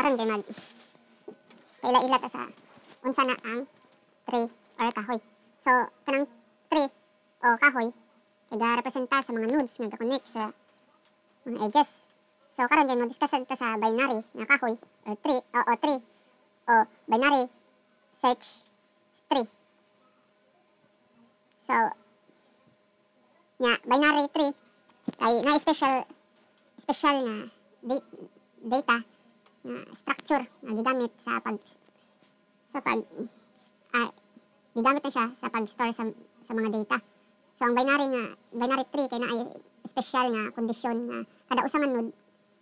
karon kay mag kaila-ila ta sa unsa na ang tree or kahoy. So kanang tree o kahoy kay representa sa mga nodes nga connect sa mga edges. So karon kay mo discuss ta sa binary nga kahoy or tree o, o tree o binary search tree. So nga binary tree kay na special special nga data nga structure nga gigamit sa pag sa pag ah, gigamit na siya sa pag-store sa, sa mga data. So ang binary nga binary tree kay na ay special nga kondisyon nga kada usa man node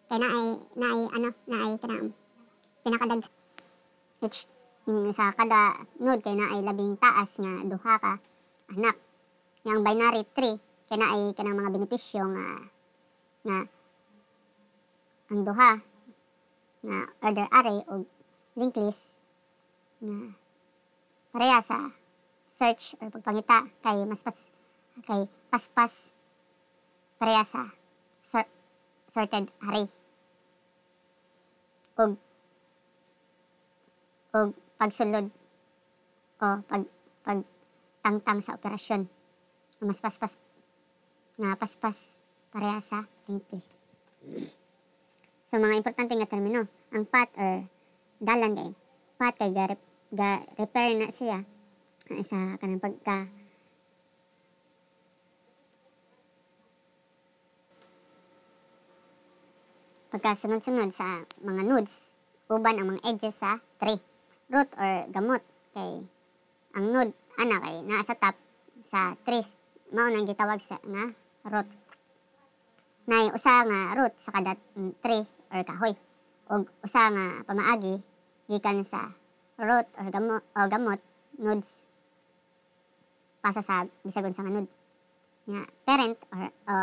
kay na ay na ay ano na ay kanang pinakadag which sa kada node kay na ay labing taas nga duha ka anak. Yang binary tree kay na ay kanang mga benepisyo nga nga ang duha nga order array o linked list nga pareha sa search or pagpangita kay mas pas kay paspas pareha sa sor, sorted array. Og og pagsulod o pag pag tangtang sa operasyon mas paspas nga paspas pareha sa linked list. So mga importante nga termino, ang path or dalan kay path kay ga, ga repair na siya. Sa kanang pagka pagka sunod-sunod sa mga nodes uban ang mga edges sa tree root or gamot kay ang node ana kay naa sa top sa tree mao nang gitawag sa nga root. Nay usa nga root sa kada tree or kahoy ug usa nga pamaagi gikan sa root or gamot o gamot nodes pasa sa bisagon sa nga node nga parent or o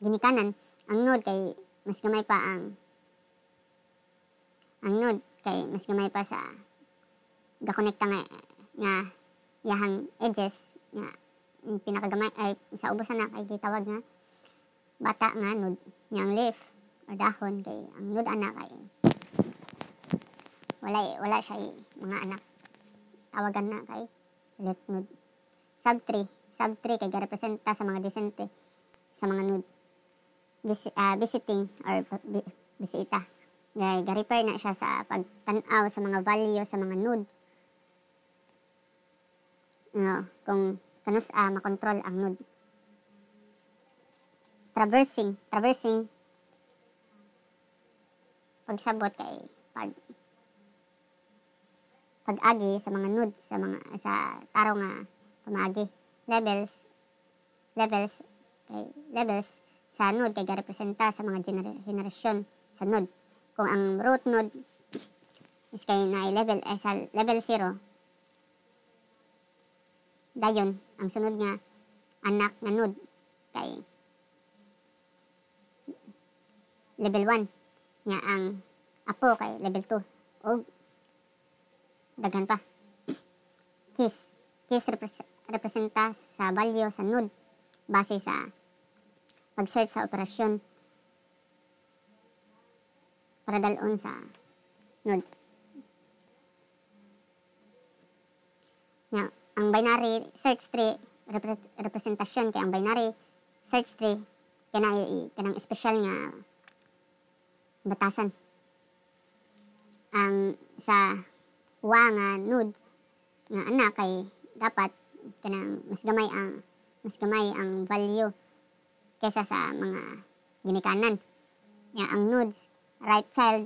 ginikanan ang node kay mas gamay pa ang ang node kay mas gamay pa sa gakonekta nga nga yahang edges nga pinakagamay ay sa ubusan na kay gitawag nga bata nga nod niyang leaf dahon kay ang nod anak kay wala wala siya mga anak. Tawagan na kay leaf nod sub tree sub tree kay representa sa mga desente sa mga nod Vis, uh, visiting or bisita. Kay ga-repair na siya sa pagtanaw sa mga value sa mga node no, kung kanus uh, makontrol ang node traversing, traversing pagsabot kay pag pag-agi sa mga nude sa mga sa taro nga pamagi. Levels levels kay levels sa node kay representa sa mga gener generasyon sa node kung ang root node is kay na level eh, sa level 0 dayon ang sunod nga anak nga node kay level 1 nga ang apo kay level 2 o daghan pa. Keys keys repres representa sa value sa node base sa pag-search sa operasyon para dalon sa node. Nga ang binary search tree repre representasyon kay ang binary search tree kanang kanang special nga batasan. Ang sa wa nga nude nga anak kay dapat kanang mas gamay ang mas gamay ang value kaysa sa mga ginikanan. Nga ang nudes right child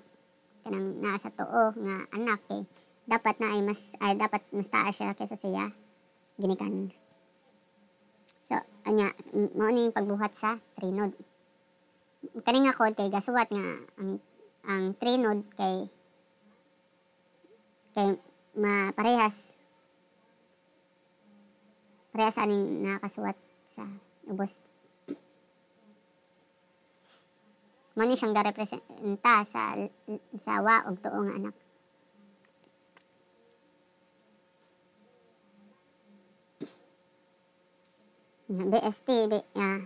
kanang naa sa tuo nga anak kay dapat na ay mas ay dapat mas taas siya kaysa siya ginikanan. So anya mao ni pagbuhat sa trinode kani nga code kay gasuwat nga ang ang three node kay kay maparehas parehas aning nakasuwat sa ubos Mani siyang representa sa sa wa og tuo nga anak. BST, B, uh,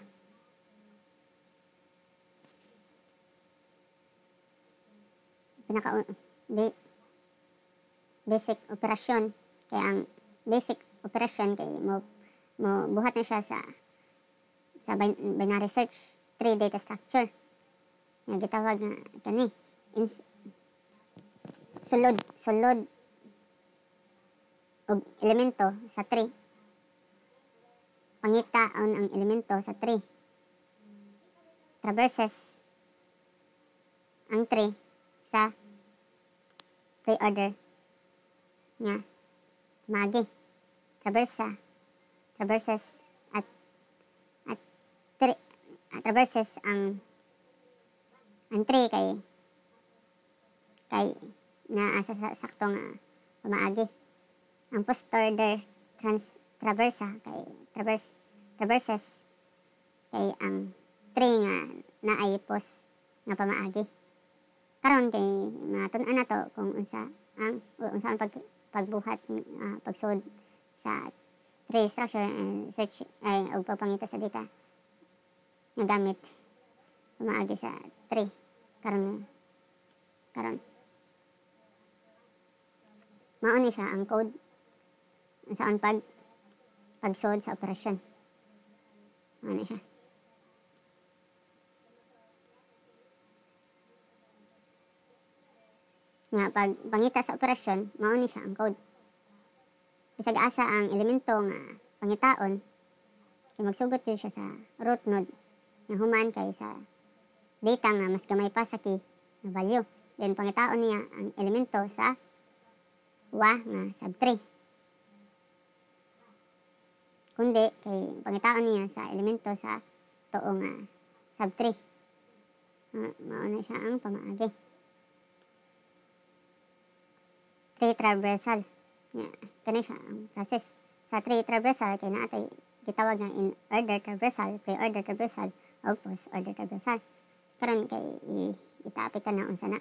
pinaka bi, basic operasyon. Kaya ang basic operasyon kay mo mo buhat na siya sa sa binary search tree data structure. Nga gitawag nga kani ins, sulod sulod og elemento sa tree pangitaon ang elemento sa tree traverses ang tree sa pre-order nga magi traversa traverses at at tri, at traverses ang ang tree kay kay na asa sa sakto nga pamaagi ang post order trans traversa kay traverse traverses kay ang tree nga naay post nga pamaagi karon kay matun-an na to kung unsa ang unsa ang pag pagbuhat uh, pagsud sa tree structure and search ay og pagpangita sa data nga gamit. Maagi sa tree karon karon. Mao ni siya ang code saan pag pagsod sa operasyon. Ni siya nga pag pangita sa operasyon mao ni siya ang code. Bisag asa ang elemento nga pangitaon kay magsugot yun siya sa root node nga human kay sa data nga mas gamay pa sa key na value. Then pangitaon niya ang elemento sa wa nga sub 3 kundi kay pangitaon niya sa elemento sa tuo nga sub 3 mao siya ang pamaagi tree traversal Yeah, kani siya ang process. Sa tree traversal kay naatay gitawag nga in order traversal, pre-order traversal, o post-order traversal. Karon kay i, itapik ka na unsa na.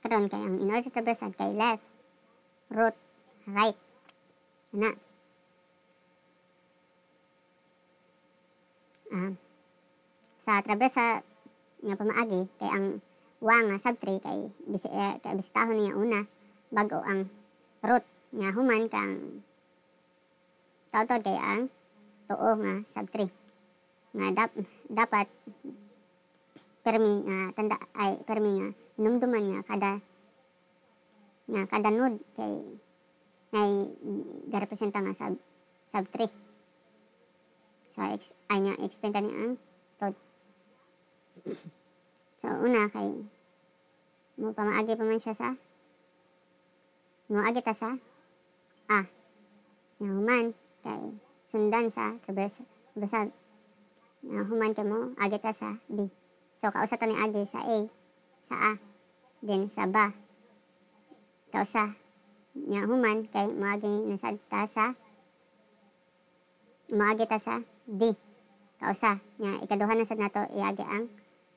Karon kay ang in order traversal kay left, root, right. Na. Uh, sa traversal nga pamaagi kay ang wa nga sub 3 kay bisi, eh, kay bisitahon niya una bago ang root nga human kang tautod kay ang tuo nga sub 3 nga dap, dapat permi nga tanda ay permi nga hinumduman nga kada nga kada node kay ngay garepresenta nga sub sub 3 so ex, ay nga explain tani ang So, una kay mo pamaagi pa man siya sa mo agi ta sa A. Nga human kay sundan sa traverse basal. Nga human kay mo agi ta sa B. So, kausa ta ni agi sa A, sa A, then sa ba. Kausa nga human kay mo agi nasad ta sa mo agi ta sa D. Kausa nga ikaduha na sad nato iagi ang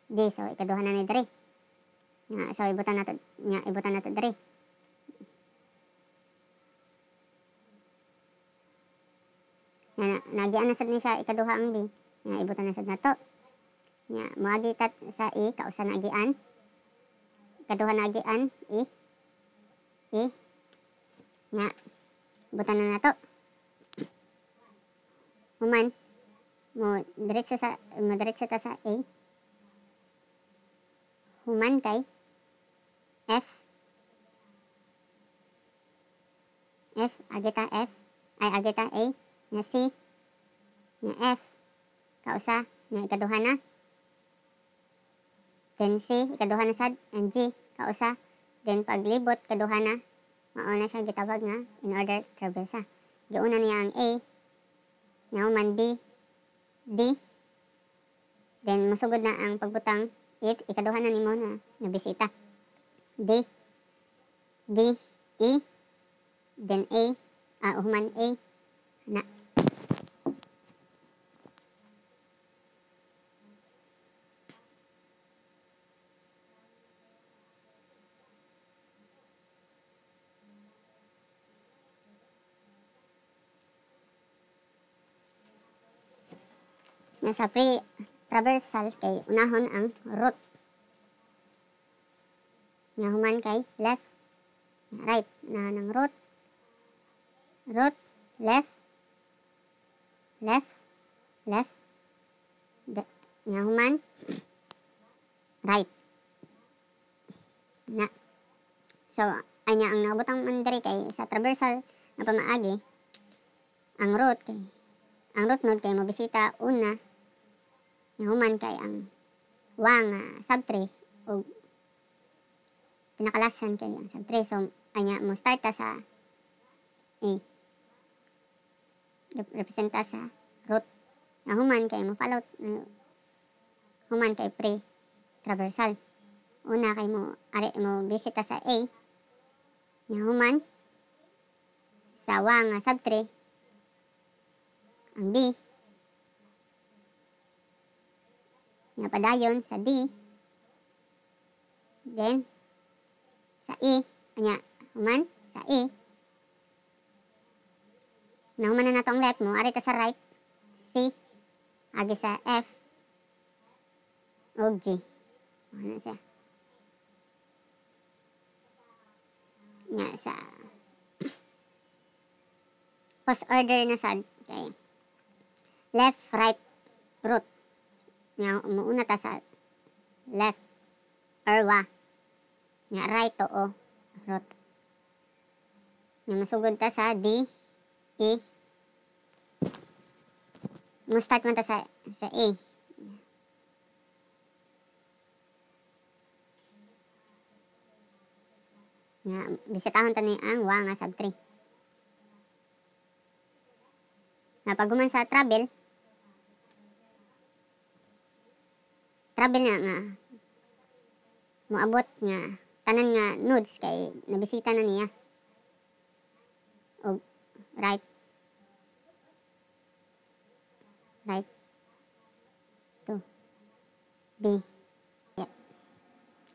di so ikaduha na ni diri nga so ibutan nato nya ibutan nato diri nga nagian na sad ni siya ikaduha ang B nga ibutan na sad nato. Nya moagi tat sa I kausa na agian ikaduha na agian I. I. Nga ibutan na nato. Human mo diretso sa mo diretso ta sa A human kay F. F agita F. Ay agita A nga C nga F. Kausa nga ikaduha na. Then C ikaduha na sad. And G kausa. Then paglibot kaduha na. Mao na siya gitawag nga in order traversa giuna niya ang A nga human B D. Then musugod na ang pagbutang if ikaduha na nimo na nabisita D B E then A ah human A na. Nasa pre traversal kay unahon ang root. Nya human kay left, right na ng root. Root, left, left, left. Nya human right. Na. So, anya ang nabutang man diri kay sa traversal nga pamaagi ang root kay ang root node kay mobisita una nga human kay ang wang uh, sub-3 o pinakalasan kay ang sub-3 so anya mo start ta sa A. Representa sa root. Nga human kay mo follow human kay pre traversal una kay mo ari mo bisita sa A. Nya human sa wang nga sub 3 ang B nya padayon sa D. Then sa E nya human sa E. Na human na nato ang left mo ari ta sa right C agi sa F o G. Ano siya? Nga sa post order na sad kay left right root nga umuuna ta sa left or wa. Nga right to o root nga masugod ta sa D E. Mo start man ta sa sa A. Nga bisitahon ta ni ang wa nga sub 3 nga pag sa travel travel nga nga. Moabot nga. Tanan nga nodes kay nabisita na niya. O right. Right. To. B. Yep.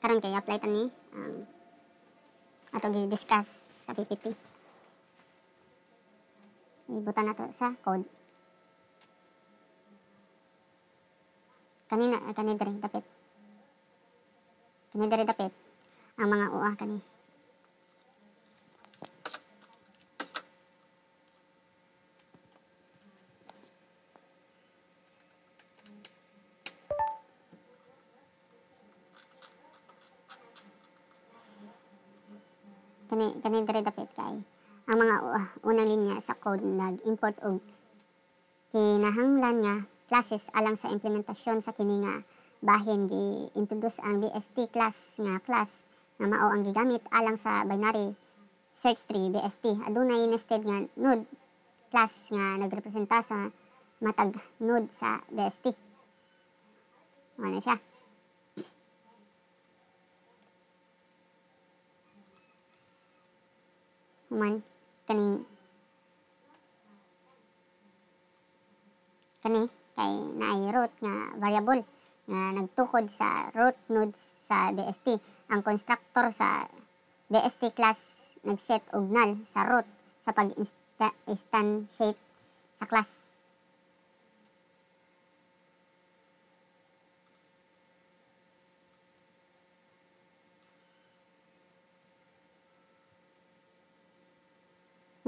Karon kay apply ta ni um, ato gi-discuss sa PPT. Ibutan na to sa code. Kanina, kani diri dapit. Kani diri dapit ang mga UA kani. kani kani diri dapit kay ang mga uh, unang linya sa code nag-import og kinahanglan nga classes alang sa implementasyon sa kini nga bahin gi introduce ang BST class nga class nga mao ang gigamit alang sa binary search tree BST adunay nested nga node class nga nagrepresenta sa matag node sa BST ano siya? Man kaning kani kay naay root nga variable nga nagtukod sa root node sa BST ang constructor sa BST class nagset og null sa root sa pag-instantiate sa class.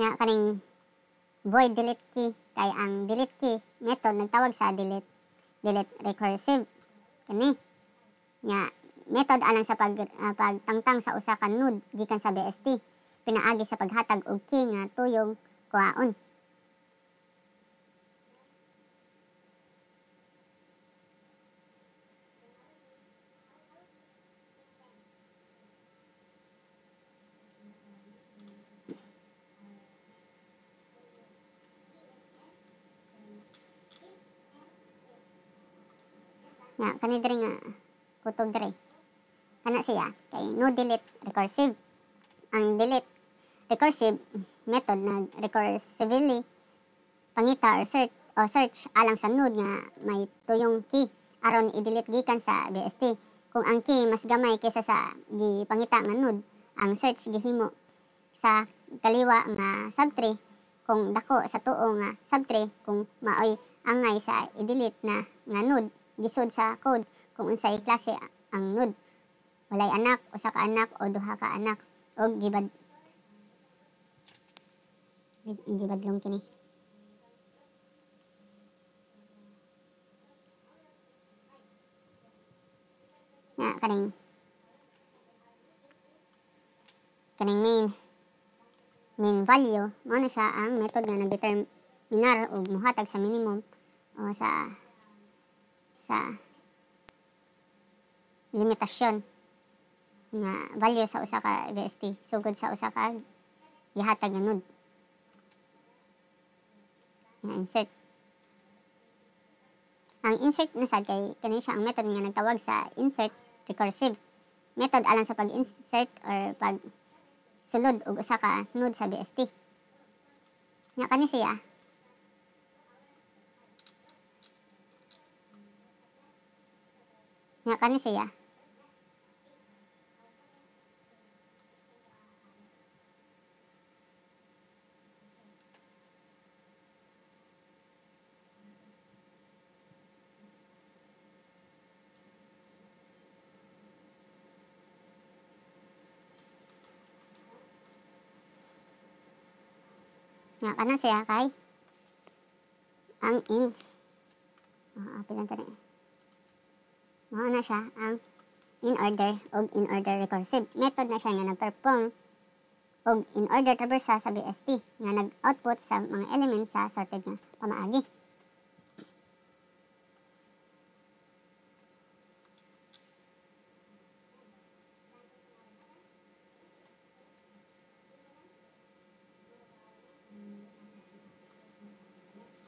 Nga kaning void delete key. Kay ang delete key method nagtawag sa delete delete recursive. Kani. Nga method alang sa pag uh, pagtangtang sa usa ka node gikan sa BST pinaagi sa paghatag og key nga tuyong kuhaon nga kani diri nga kutob diri. Kana siya kay no delete recursive. Ang delete recursive method na recursively pangita or search o search alang sa node nga may tuyong key. Aron i-delete gikan sa BST kung ang key mas gamay kaysa sa gipangita nga node ang search gihimo sa kaliwa nga sub-tree. Kung dako sa tuo nga sub-tree kung maoy angay sa i-delete na nga node gisod sa code kung unsay klase ang node walay anak usa ka anak o duha ka anak. Og gibad gibadlong kini. Nga kaning kaning main main value mo na siya ang method nga nagdeterminar og muhatag sa minimum o sa sa limitasyon nga value sa usa ka BST sugod sa usa ka gihatag nga node. Nga insert. Ang insert na sad kay kani siya ang method nga nagtawag sa insert recursive method alang sa pag-insert or pag sulod og usa ka node sa BST nya kani siya nya kani siya nga kanan siya kay ang in oh, apil lang tani mao na siya ang in order og in order recursive method na siya nga nagperform og in order traversa sa BST nga nag-output sa mga elements sa sorted nga pamaagi.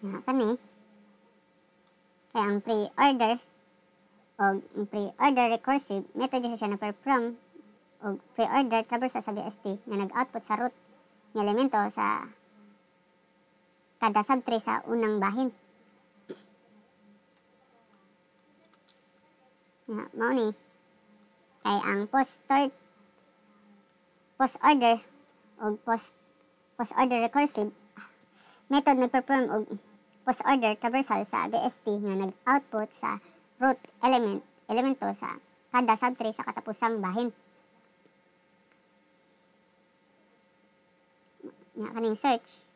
Nga kani kaya ang pre-order o ang pre-order recursive method siya siya na-perform o pre-order traversa sa BST nga nag-output sa root ng elemento sa kada subtree sa unang bahin. Nga, mao kay ang post post order o post post order recursive method nag-perform og post order traversal sa BST nga nag-output sa root element elemento sa kada subtree sa katapusang bahin. Nga kaning search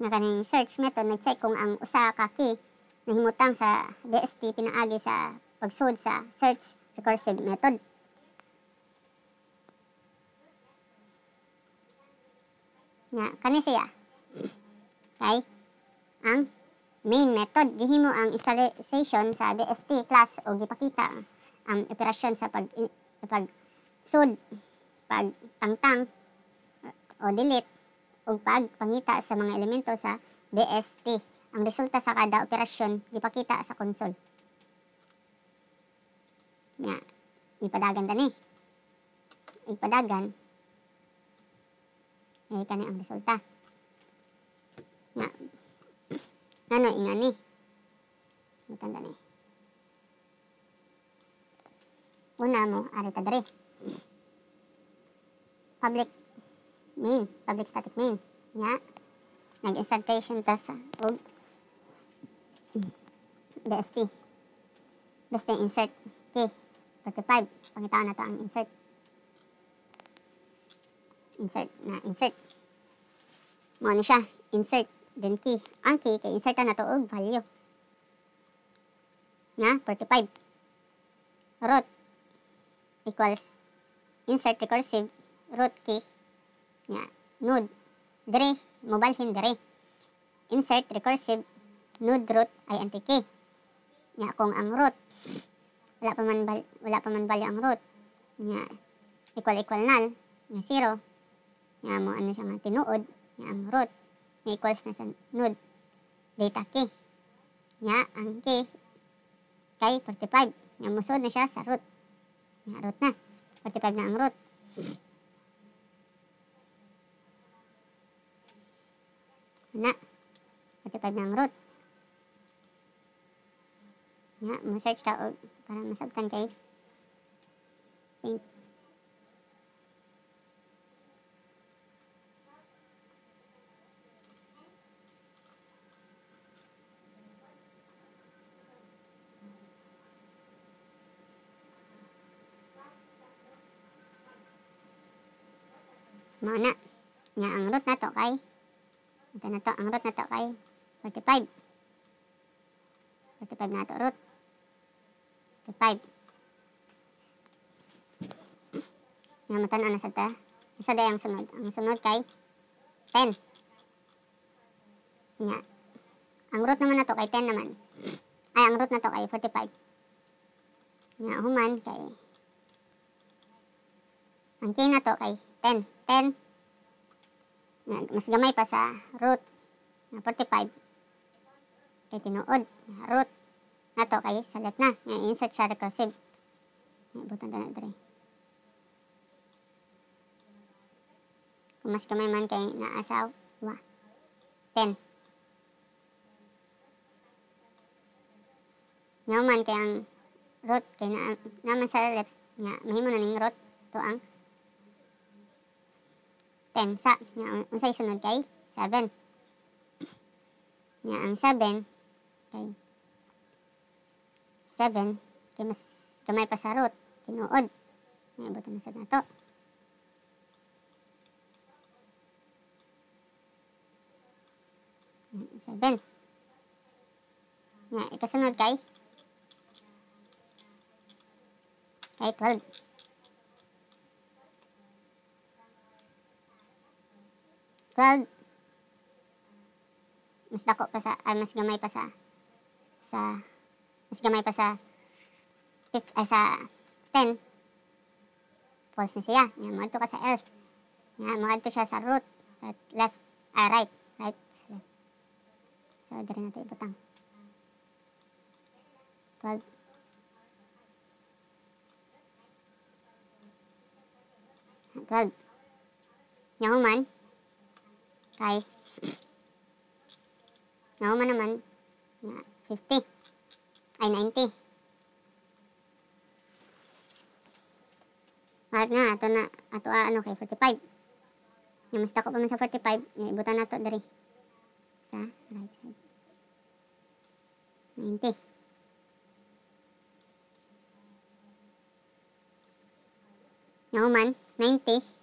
nga kaning search method nag-check kung ang usa ka key nahimutang sa BST pinaagi sa pagsud sa search recursive method. Nga, kani siya. Okay? Ang main method, gihimo ang installation sa BST class o gipakita ang operasyon sa pag pag sud, pag tangtang o delete o pagpangita sa mga elemento sa BST. Ang resulta sa kada operasyon gipakita sa console. Nga, ipadagan tani. Ipadagan. Ay kani ang resulta. Nga, ano ingani. Butan tani. Una mo, ari ta diri. Public main, public static main. Nga, nag-instantation ta sa og BST. Basta insert key. 35. Pangitaan na to ang insert. Insert na insert. Mo na siya. Insert. Then key. Ang key kay insert na to og value. Nga 45. Root equals insert recursive root key. Nga node. Dire. Mobile hin dire. Insert recursive node root int key. Nga kung ang root wala pa man wala pa man value ang root nga equal equal null nga zero nga mo ano siya nga tinuod. Nga ang root. Nga equals na sa node data key nga ang key kay 45 nga musod na siya sa root. Nga root na. 45 na ang root. Na 45 na ang root. Nga mo search ta og para masabtan kay paint mao na nya ang root nato kay? Ito na to ang root nato kay? 45 45 na to root. 45 nga matan-aw na sa ta. Isa day ang sunod. Ang sunod kay 10 nya. Ang root naman na to kay 10 naman. Ay ang root na to kay 45 nya human kay ang key na to kay 10. 10. Yan, mas gamay pa sa root na 45. Kay tinuod. Root na to kay select na. Yan, insert sa recursive. Button na na Kung mas gamay man kay naasawa. 10. Nga man kay ang root kay na, naman sa left nga mahimo na ning root to ang 10 sa nya unsay sunod kay 7 nya ang 7 kay 7 kay mas gamay pa sa root. Tinuod. Nya ibuto na sad nato seven. Nya ikasunod kay kay 12 12 mas dako pa sa ay mas gamay pa sa sa mas gamay pa sa ay sa 10 false na siya. Nga mo ka sa else nga mo siya sa root. At left ah right. Right sa left so diri nato ibutang 12 12 nga human kay naman na 50 ay 90 Mahal nga, ato na, ato a, ano kay 45. Yung mas dako pa man sa 45, yung ibutan nato diri sa right side. 90. Yung man, 90.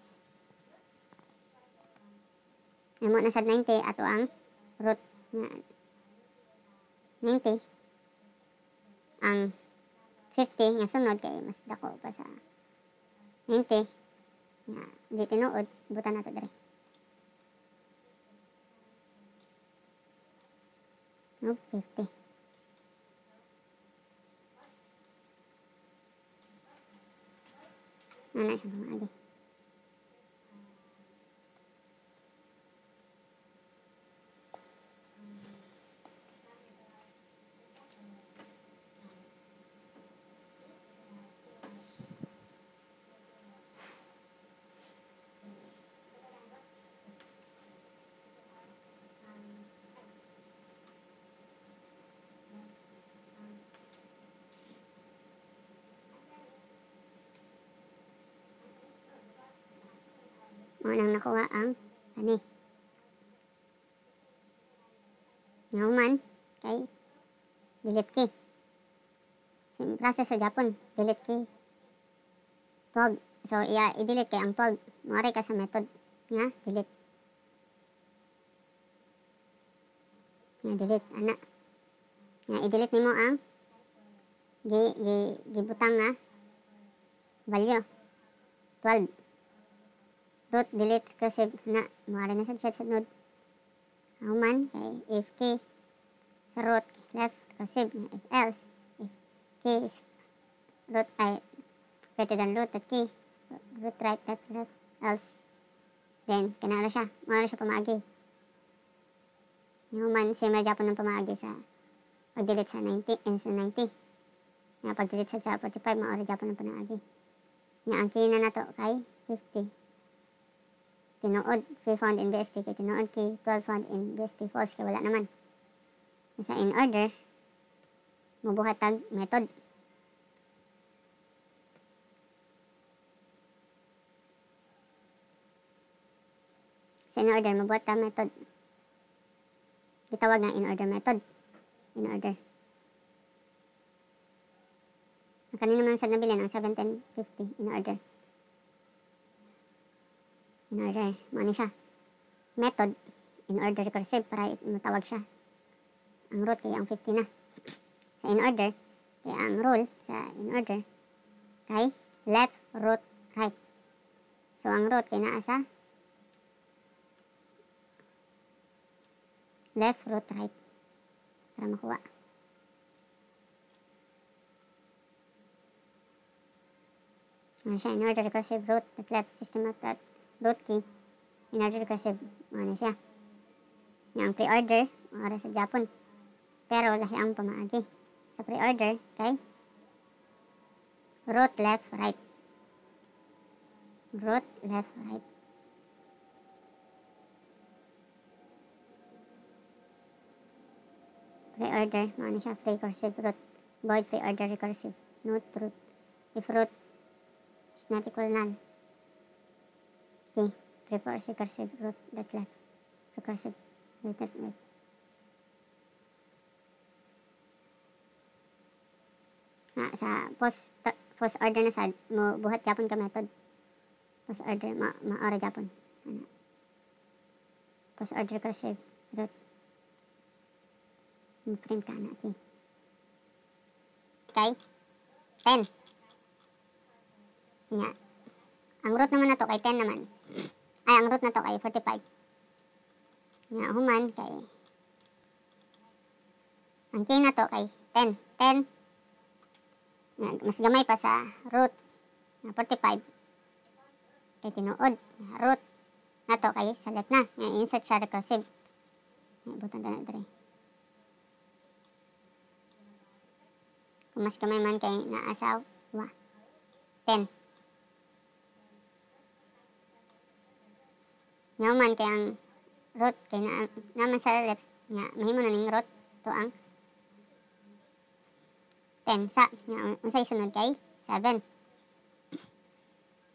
Namo na sad 90 ato ang root nga 90 ang 50 nga sunod kay mas dako pa sa 90 nga di tinuod butan nato diri no 50 Ano siya mga agi? Mo nang nakuha ang ani. Yaman kay delete key. Sim process sa Japon, delete key. 12. So, iya, i-delete kay ang 12. Mawari ka sa method nga, delete. Nga, delete, ana. Nga, i-delete nimo ang gi, gi, gibutang nga value. 12 root delete kasi na mawala na sa set sa node how man kay if key sa root left receive if else if key is root ay greater than root at key root right that left else. Then kanala siya. Mawala siya pamagi yung man same na Japon ng pamagi sa pag-delete sa 90 and sa 90 nga pag-delete sa 45 mawala Japon ng pamagi nga ang key na nato kay 50 tinuod kay found in BST kay tinuod kay 12 found in BST false kay wala naman. Sa in order mabuhat tag method. Sa in order mabuhat tag method. Gitawag nga in order method. In order. Kanina naman sa nabili ng 1750 in order in order ni siya method in order recursive para matawag siya. Ang root kay ang 50 na. Sa in order kay ang rule sa in order kay left root right. So ang root kay naa left root right para makuha. Ano siya in order recursive root at left system of that root key in order recursive ano siya yang pre-order para sa Japon. Pero lahi ang pamaagi sa pre-order kay root left right. Root left right. Pre-order ano siya pre-recursive root. Void pre-order recursive. Note root. If root is not equal null okay pre-recursive recursive root that left recursive that left na sa post post order na sad mo buhat japon ka method. Post order ma maora japon. Ano? Post order recursive root print ka na okay okay? 10 nya ang root naman na to kay 10 naman. Ay ang root na to kay 45 nya human kay ang key na to kay 10 10 nya, mas gamay pa sa root. Na 45 kay tinuod root na to kay select na. Nya insert siya recursive. Nya butang na dre. Kung mas kamay man kay naasaw, wa. 10. Ngaw man kay ang root kay na, naman sa left nga mahimo na ning root to ang 10 sa nga unsay sunod kay 7.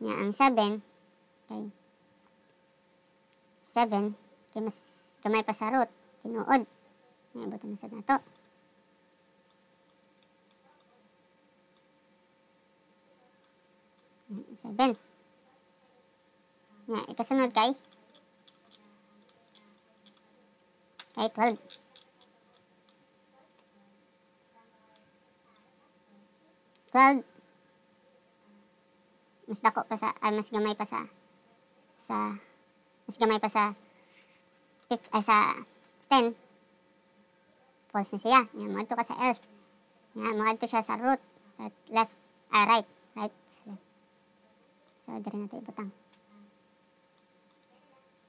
Nga ang 7 kay 7 kay mas kamay pa sa root tinuod. Nga ibutan na sa nato. Seven. Nga, ikasunod kay kay 12. Twelve. Mas dako pa sa, ay mas gamay pa sa, sa, mas gamay pa sa, fif, ay sa 10. False na siya. Nga, mo ka sa else. Nga, mo siya sa root. At left, ah, right. Right, left. So, dari natin ibutang.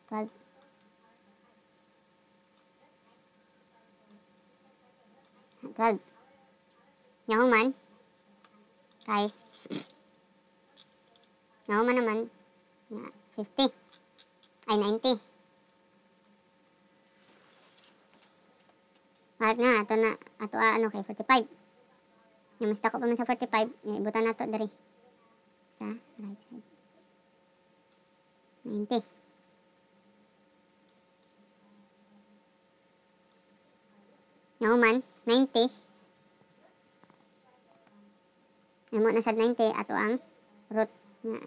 12. Twelve. Nyahuman. Kay. Nyahuman naman. Nga, 50. Ay, 90. Mahal nga, ato na, ato ano kay 45. Yung mas dako pa man sa 45, ibutan na to dari sa right side. 90. Nauman, 90. Namo na sa 90 ato ang root nga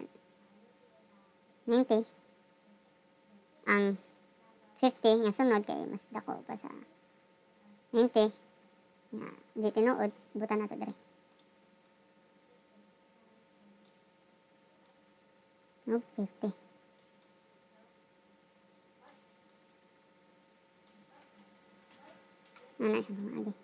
90. Ang 50 nga sunod kay mas dako pa sa 90. Nga di tinuod, butan nato dire. No, 50. Ano siya pamagi. mo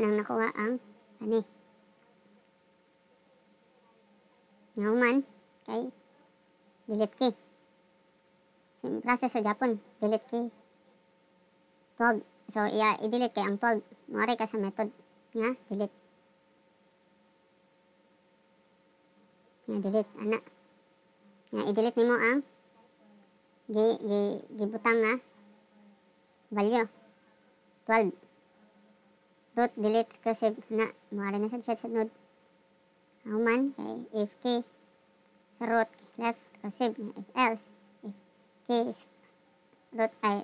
nang nakuha ang ani. Nauman kay delete key. Same process sa Japon, delete key. 12. So, iya, i-delete kay ang 12. Mawari ka sa method nga, delete. Nga, delete, ana. nga i-delete nimo ang gi gi gibutang nga value 12 root delete recursive na mawala na sad sa node. Human kay if key sa root left nga if else if key is root ay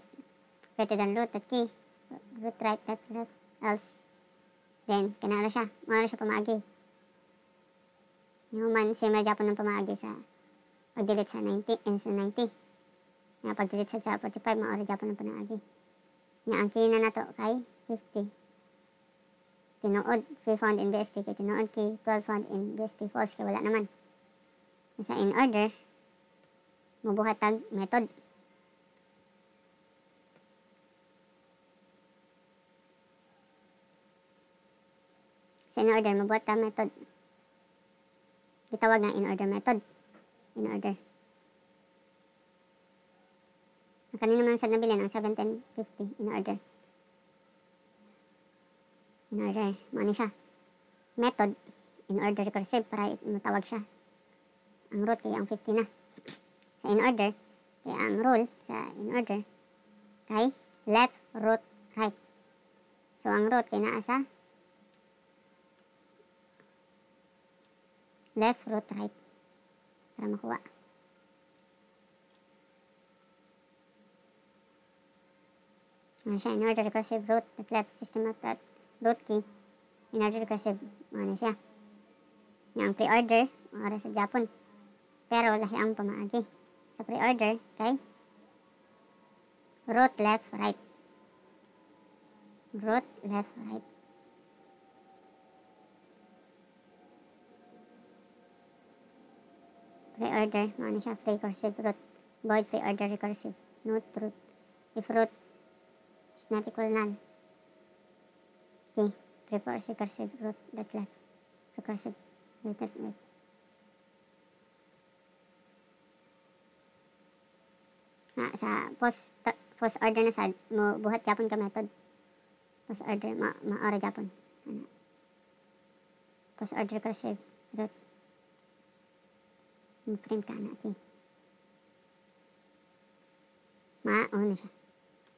greater than root at key root right that left else then kanara siya mawala siya pamaagi human ra japon ng pamaagi sa pag-delete sa 90 and sa 90 nga pag-delete sa sa 45 mawala japon ng pamaagi nga ang key na nato kay 50 tinuod kay found in BST kay tinuod kay 12 found in false kay wala naman. Sa in order mabuhat tag method. Sa in order mabuhat tag method. Gitawag nga in order method. In order. Kanina man sa nabilin ang 1750 in order in order ni siya? Method in order recursive para matawag siya. Ang root kay ang 50 na. Sa in order kay ang rule sa in order kay left root right. So ang root kay naa sa left root right para makuha. Ano siya? In order recursive root at left system of that root key in order recursive ano siya ang pre-order para sa Japon. Pero lahi ang pamaagi sa pre-order kay root left right. Root left right. Pre-order ano siya pre-recursive root. Void pre-order recursive. Not root. If root is not equal null okay prepare recursive root that left recursive root that left na sa post post order na sad mo buhat japon ka method post order ma maora japon ano post order recursive root print ka na okay ma oh na siya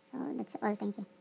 so that's all thank you